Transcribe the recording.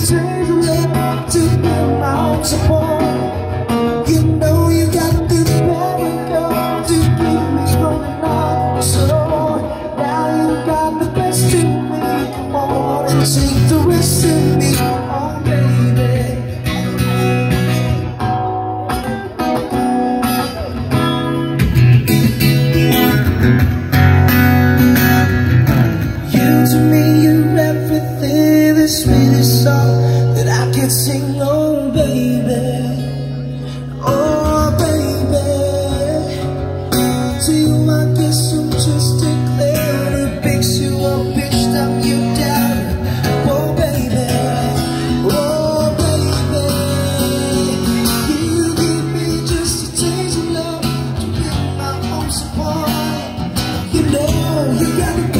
To the way to the mountain. be the sweetest song that I could sing, oh baby, oh baby. To you, I guess I'm just a clown who picks you up, bitch, dump you down, oh baby, oh baby. You give me just a taste of love to build my own support. You know you gotta.